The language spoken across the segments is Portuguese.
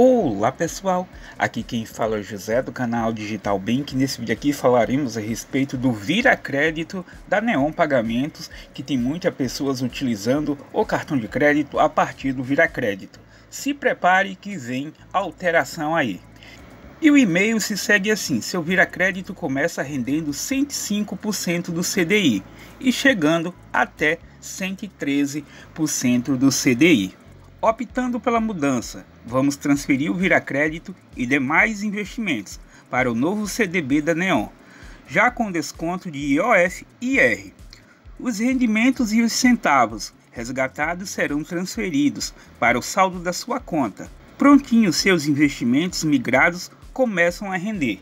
Olá pessoal, aqui quem fala é José do canal Digital Bank. Nesse vídeo aqui falaremos a respeito do Vira Crédito da Neon Pagamentos, que tem muitas pessoas utilizando o cartão de crédito a partir do Vira Crédito. Se prepare que vem alteração aí. E o e-mail se segue assim: seu Vira Crédito começa rendendo 105% do CDI e chegando até 113% do CDI. Optando pela mudança, vamos transferir o Viracrédito e demais investimentos para o novo CDB da Neon, já com desconto de IOF e IR. Os rendimentos e os centavos resgatados serão transferidos para o saldo da sua conta. Prontinho, seus investimentos migrados começam a render.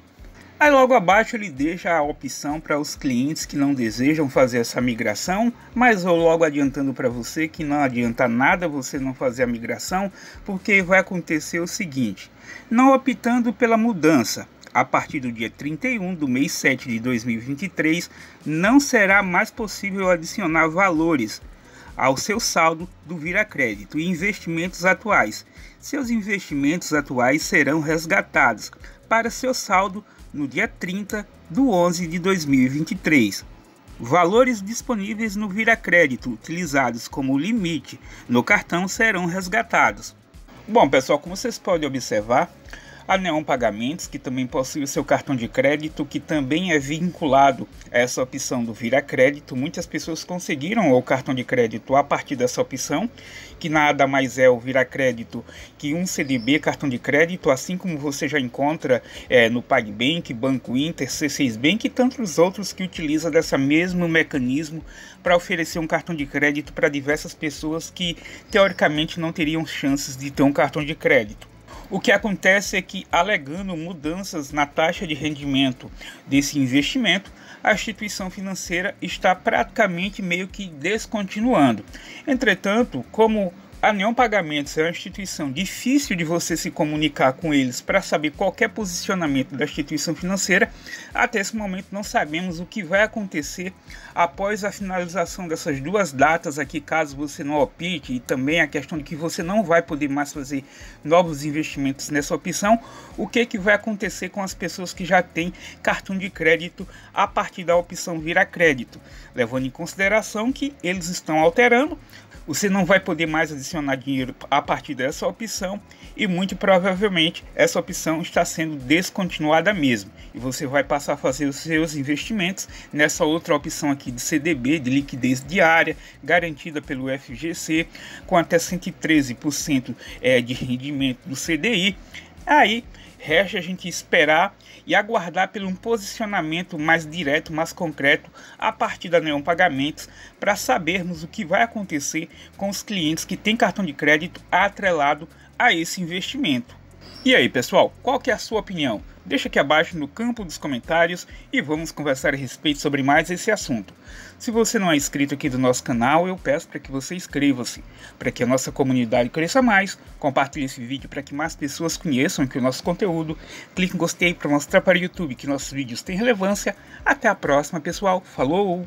Aí logo abaixo ele deixa a opção para os clientes que não desejam fazer essa migração, mas eu logo adiantando para você que não adianta nada você não fazer a migração, porque vai acontecer o seguinte: não optando pela mudança, a partir do dia 31 do mês 7 de 2023, não será mais possível adicionar valores ao seu saldo do Vira Crédito e investimentos atuais. Seus investimentos atuais serão resgatados para seu saldo no dia 30 do 11 de 2023. Valores disponíveis no Vira Crédito utilizados como limite no cartão serão resgatados. Bom, pessoal, como vocês podem observar, a Neon Pagamentos, que também possui o seu cartão de crédito, que também é vinculado a essa opção do Vira Crédito. Muitas pessoas conseguiram o cartão de crédito a partir dessa opção, que nada mais é o Vira Crédito que um CDB, cartão de crédito, assim como você já encontra é, no PagBank, Banco Inter, C6 Bank e tantos outros que utilizam desse mesmo mecanismo para oferecer um cartão de crédito para diversas pessoas que teoricamente não teriam chances de ter um cartão de crédito. O que acontece é que, alegando mudanças na taxa de rendimento desse investimento, a instituição financeira está praticamente meio que descontinuando. Entretanto, como a Neon Pagamentos é uma instituição difícil de você se comunicar com eles para saber qualquer posicionamento da instituição financeira. Até esse momento não sabemos o que vai acontecer após a finalização dessas duas datas aqui, caso você não opte, e também a questão de que você não vai poder mais fazer novos investimentos nessa opção. O que, que vai acontecer com as pessoas que já têm cartão de crédito a partir da opção Vira Crédito, levando em consideração que eles estão alterando você não vai poder mais adicionar dinheiro a partir dessa opção e muito provavelmente essa opção está sendo descontinuada mesmo. E você vai passar a fazer os seus investimentos nessa outra opção aqui de CDB, de liquidez diária, garantida pelo FGC, com até 113% é, de rendimento do CDI. Aí Resta a gente esperar e aguardar pelo um posicionamento mais direto, mais concreto a partir da Neon Pagamentos para sabermos o que vai acontecer com os clientes que têm cartão de crédito atrelado a esse investimento. E aí, pessoal, qual que é a sua opinião? Deixa aqui abaixo no campo dos comentários e vamos conversar a respeito sobre mais esse assunto. Se você não é inscrito aqui do nosso canal, eu peço para que você inscreva-se, para que a nossa comunidade cresça mais, compartilhe esse vídeo para que mais pessoas conheçam o nosso conteúdo, clique em gostei para mostrar para o YouTube que nossos vídeos têm relevância. Até a próxima, pessoal. Falou!